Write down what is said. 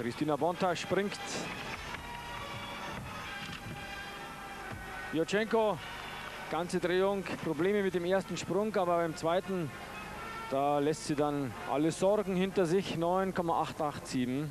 Christina Bonta springt. Jochenko, ganze Drehung, Probleme mit dem ersten Sprung, aber beim zweiten, da lässt sie dann alle Sorgen hinter sich, 9,887.